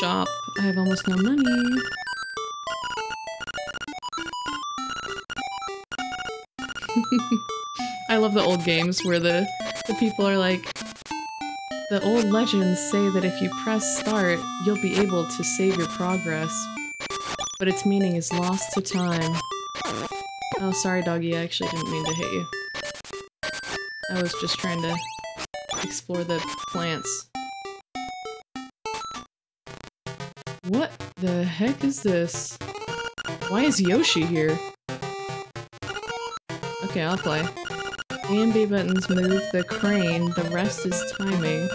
shop. I have almost no money. I love the old games where the, the people are like, the old legends say that if you press start, you'll be able to save your progress, but its meaning is lost to time. Oh, sorry doggy, I actually didn't mean to hit you. I was just trying to explore the plants. What the heck is this? Why is Yoshi here? Okay, I'll play. A and B buttons move the crane, the rest is timing.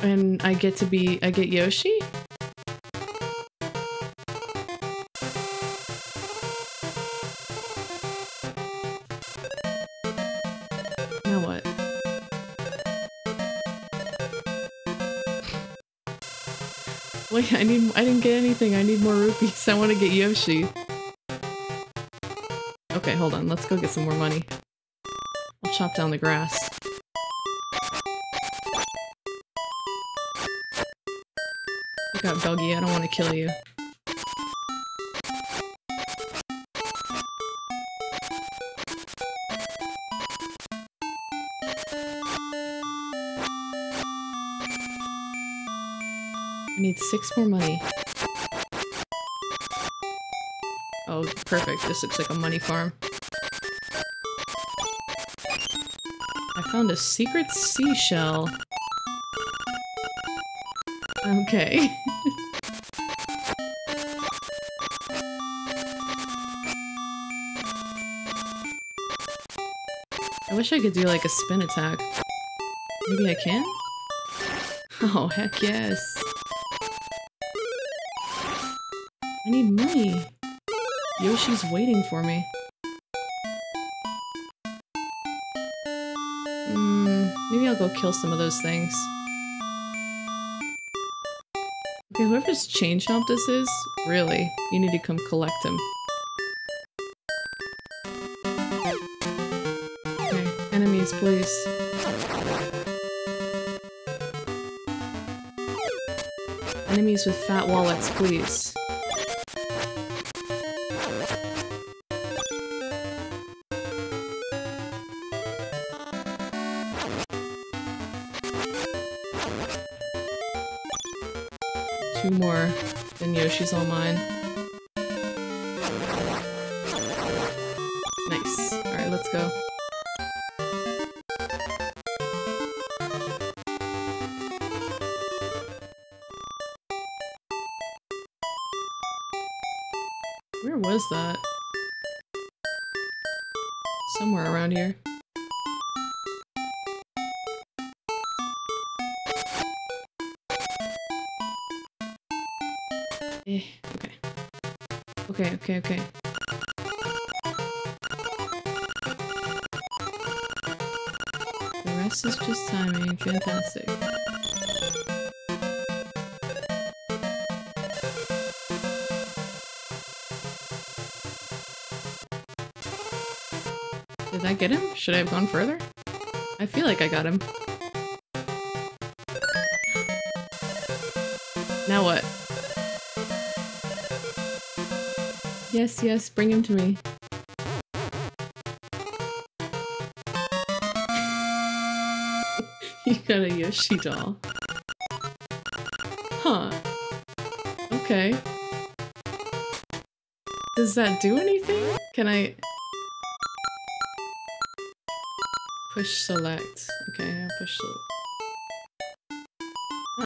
And I get to be- I get Yoshi? Wait, I need- I didn't get anything, I need more rupees, I want to get Yoshi. Okay, hold on. Let's go get some more money. I'll chop down the grass. Look out, doggy. I don't want to kill you. Need six more money. Oh, perfect. This looks like a money farm. I found a secret seashell. Okay. I wish I could do like a spin attack. Maybe I can? Oh, heck yes. Need money. Yoshi's waiting for me. Mm, maybe I'll go kill some of those things. Okay, whoever's chain chomp this is, really, you need to come collect him. Okay, enemies, please. Enemies with fat wallets, please. Two more, then Yoshi's all mine. Nice. Alright, let's go. Where was that? Somewhere around here. Eh, okay. Okay, okay, okay. The rest is just timing. Fantastic. Did that get him? Should I have gone further? I feel like I got him. Now what? Yes, yes, bring him to me. you got a Yoshi doll. Huh. Okay. Does that do anything? Can I... Push select. Okay, I'll push select.